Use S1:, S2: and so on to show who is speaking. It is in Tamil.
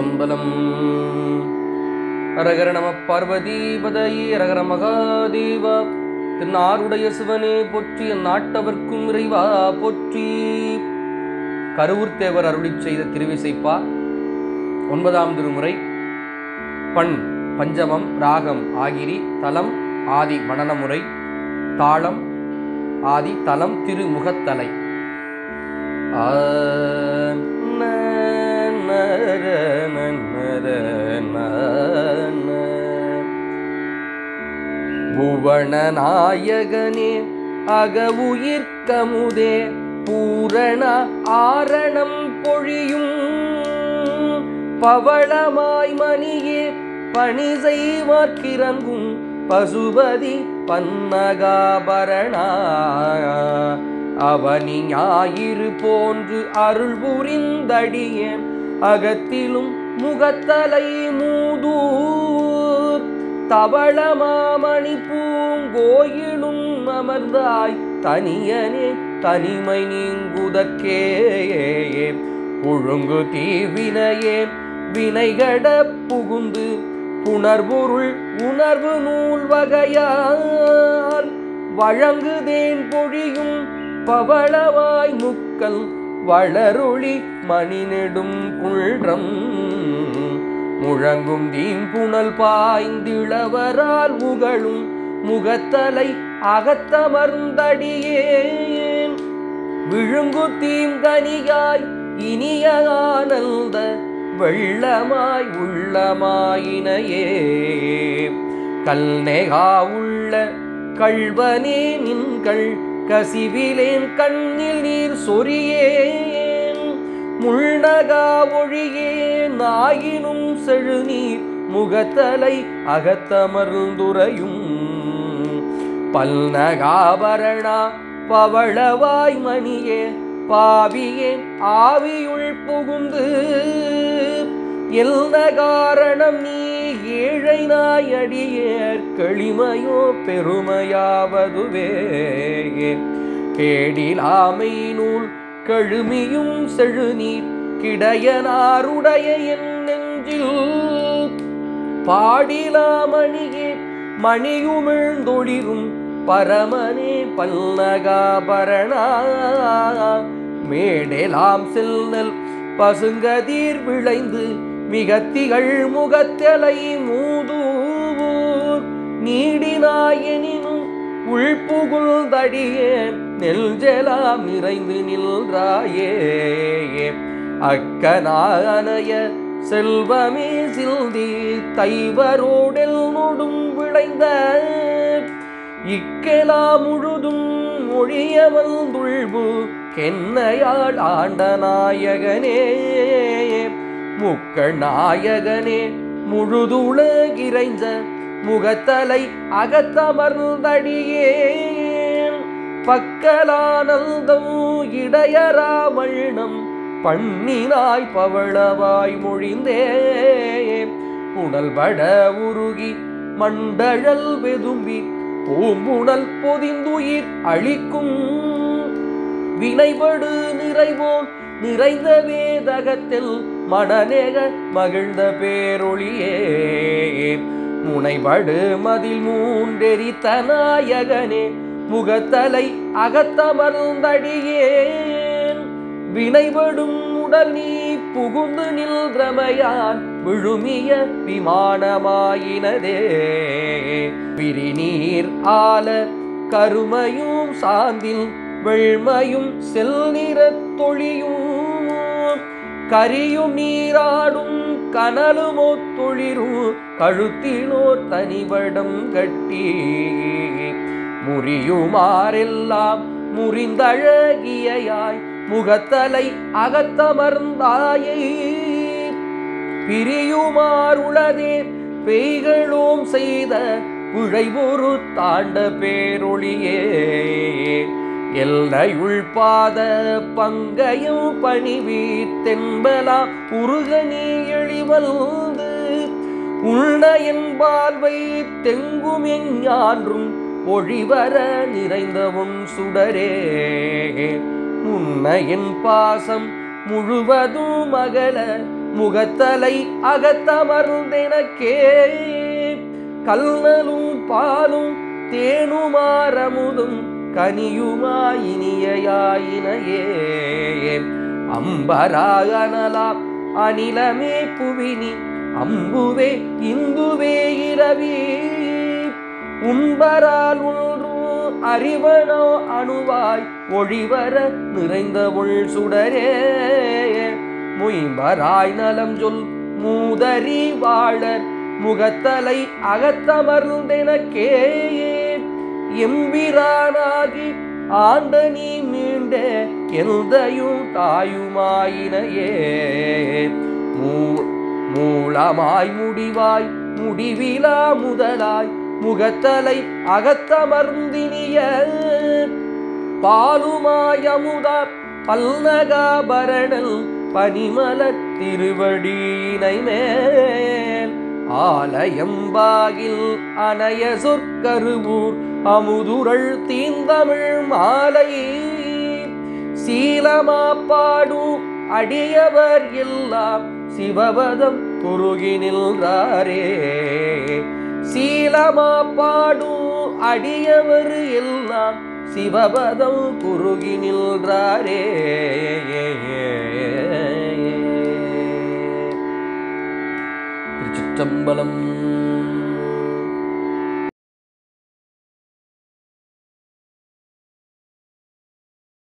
S1: சம்பலம். அரகர நம பார்வதிபதையே அரகர மகாதேவா திருநாருடைய சிவனே போற்றி நாட்டவர்க்கும் இறைவா போற்றி. கருவூர்த்தேவர் அருளிச் செய்த திருவிசைப்பா ஒன்பதாம் திருமுறை பண் பஞ்சமம் ராகம் ஆகிரி தலம் ஆதி மணனமுறை தாளம் ஆதி தலம் திருமுகத்தலை. ஆ, புவனநாயகனே அகவுயிர்க்கமுதே பூரண ஆரணம் பொழியும். பவளமாய் மணியே பணி செய்வார்க்கிறங்கும் பசுபதி பன்னகாபரணா அவனி ஞாயிறு போன்று அருள் புரிந்தடியேன். அகத்திலும் முகத்தலை மூதூர். தவள மாமணி பூங்கோயிலும் அமர்ந்தாய். தனியனே தனிமை நீங்குதற்கே புழுங்கு தீவினையே வினைகட புகுந்து. புணர்வுருள் உணர்வு நூல் வகையால். வழங்குதேன் பொழியும் பவளவாய் முக்கல் வளருளி மணிநெடும் குள்றம் முழங்கும் தீம்புணல் பாய்ந்திளவரால் உகழும் முகத்தலை அகத்தமர்ந்தடியேன். விழுங்கு தீம்கனியாய் இனிய ஆனந்த வெள்ளமாய் உள்ளமாயினையே. கல்நெகா உள்ள கள்வனே நின்கள் கசிவிலேன் கண்ணில் நீர் சொரியேன். முள்ளகா ஒழியே நாயினும் செழுநீர் முகத்தலை அகத்தமர்ந்துரையும் பல்நகாபரணா பவளவாய் மணியே பாவியே ஆவியுள் புகுந்து. எல்ல காரணம் நீ ஏழை நாயடியேற் களிமையோ பெருமையாவதுவே. கேடிலாமை நூல் கழுமியும் செழுநீர் கிடையனாருடைய என் நெஞ்சில். பாடிலாமணியே மணியுமிழ்ந்தொழிரும் பரமனே பல்லகாபரணா. மேடெலாம் செல்நல் பசுங்கதீர் விளைந்து மிகத்திகள் முகத்தலை மூதூவூர். நீடினாயெனினும் உள்புகுழ்ந்தடியேன். நெல்ஜெலாம் நிறைந்து நின்றாயே. அக்கநாயனைய செல்வமே சில்தி தைவரோடெல் நொடும் விளைந்த. இக்கெலா முழுதும் மொழிய வந்துள்பு கென்னையாள் ஆண்ட நாயகனே. முக்கள் நாயகனே முழுதுலகிரைஞ்ச முகத்தலை அகத்தமர்ந்தடியே. பக்கலானந்தம் இடையராமண்ணம் பண்ணினாய் பவளவாய் மொழிந்தே. புனல்பட உருகி மண்டழல் வெதும்பி பூம்புணல் பொதிந்துயிர் அழிக்கும். வினைபடு நிறைவோன் நிறைந்த வேதகத்தில் மணநேக மகிழ்ந்த பேரொழியே. முனைபடு மதில் மூன்றெரித்த நாயகனே முகத்தலை அகத்தமர்ந்தடியேன். வினைபடும் உடல் நீ புகுந்து நில்றமையான் விழுமிய விமானமாயினதே. விரிநீர் ஆல கருமையும் சாந்தில் வெள்மையும் செல்நிறத் தொழியும் கரியும் நீராடும் கனலுமோ தொழிரும் கழுத்தினோர் தனிவடம் கட்டி. முறியுமாறெல்லாம் முறிந்தழகியாய் முகத்தலை அகத்தமர்ந்தாயை. பிரியுமாறுளதே பெய்களோம் செய்த புழைபொரு தாண்ட பேரொழியே. எல்லையுள் பாத பங்கையும் பணிவி புருக நீ எழிவல்து உள்ள பார்வை தெங்கும் எஞ்ஞான்றும் ஒழிவர நிறைந்தவும் சுடரே. முன்னையின் பாசம் முழுவதும் அகல முகத்தலை அகத்தமர்ந்தெனக்கே. கல்லலும் பாலும் தேனுமாரமுதும் கனியுமாயினியாயினையே அம்பராகனலாம் அனிலமே புவினி அம்புவே இந்துவே இரவி. உம்பரால் ஒன்றும் அறிவனோ அணுவாய் ஒழிவர நிறைந்த உள் சுடரே. முயம்பராய் நலம் சொல் மூதறி வாழர் முகத்தலை அகத்தமர்ந்தெனக்கே. எம்பிரானாகி ஆண்ட நீ மீண்ட எந்தையும் தாயுமாயினையே. மூலமாய் முடிவாய் முடிவிலா முதலாய் முகத்தலை அகத்தமர்ந்தினிய. பாலுமாயமுதா பல்நகாபரணல் பனிமலர் திருவடியினை மேல் ஆலயம்பாகில் அணைய சொற்கருவூர் அமுதுரள் தீந்தமிழ் மாலை. சீலமாப்பாடு அடியவர் எல்லாம் சிவபதம் குறுகி நின்றாரே. சீலமாப்பாடு அடியவர் எல்லாம் சிவபதம் குறுகி நின்றாரே. म्बलम्